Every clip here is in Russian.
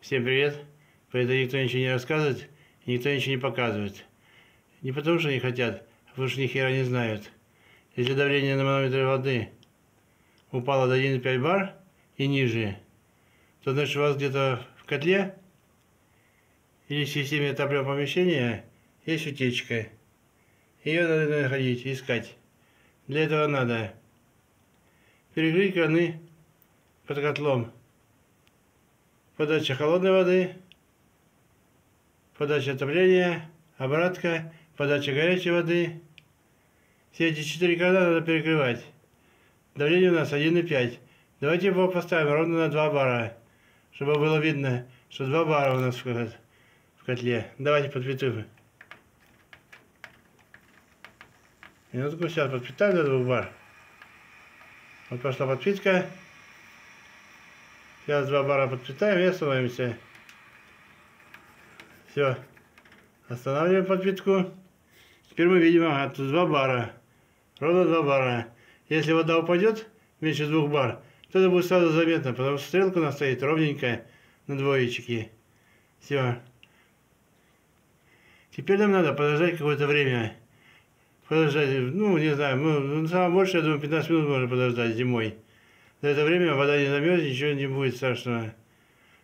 Всем привет! Поэтому никто ничего не рассказывает, никто ничего не показывает. Не потому что не хотят, а потому что ни хера не знают. Если давление на манометре воды упало до 1,5 бар и ниже, то значит у вас где-то в котле или в системе отопленного помещения есть утечка. Ее надо находить, искать. Для этого надо перекрыть краны под котлом подача холодной воды, подача отопления, обратка, подача горячей воды. Все эти четыре крана надо перекрывать. Давление у нас 1,5. Давайте его поставим ровно на 2 бара, чтобы было видно, что 2 бара у нас в котле. Давайте подпитываем. Минутку, сейчас подпитаем до 2 бар. Вот пошла подпитка. Сейчас два бара подпитаем и остановимся. Все. Останавливаем подпитку. Теперь мы видим, ага, тут два бара. Ровно два бара. Если вода упадет меньше двух бар, то это будет сразу заметно, потому что стрелка у нас стоит ровненькая на двоечке. Все. Теперь нам надо подождать какое-то время. Подождать, ну, не знаю, ну, самое больше, я думаю, 15 минут можно подождать зимой. За это время вода не замерзнет, ничего не будет страшного.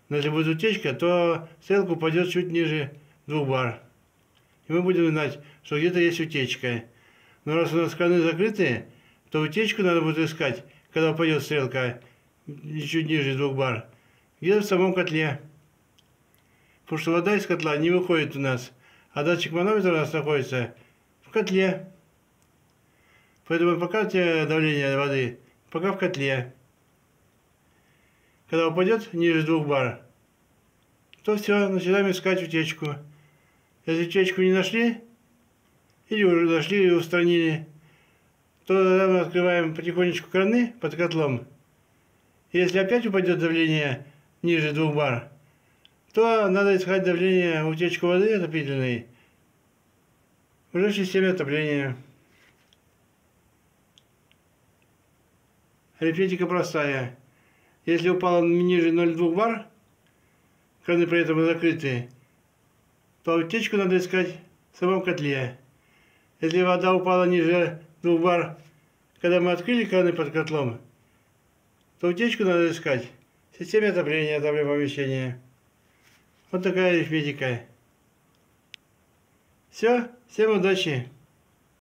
Но если будет утечка, то стрелка упадет чуть ниже 2 бар. И мы будем знать, что где-то есть утечка. Но раз у нас краны закрыты, то утечку надо будет искать, когда упадет стрелка чуть ниже 2 бар. Где-то в самом котле. Потому что вода из котла не выходит у нас, а датчик манометра у нас находится в котле. Поэтому пока давление воды, пока в котле когда упадет ниже двух бар, то все, начинаем искать утечку. Если утечку не нашли, или уже нашли и устранили, то тогда мы открываем потихонечку краны под котлом. Если опять упадет давление ниже двух бар, то надо искать давление утечку воды отопительной уже в системе отопления. Арифметика простая. Если упало ниже 0,2 бар, краны при этом закрыты, то утечку надо искать в самом котле. Если вода упала ниже 2 бар, когда мы открыли краны под котлом, то утечку надо искать в системе отопления, отопления. Вот такая арифметика. Все, всем удачи!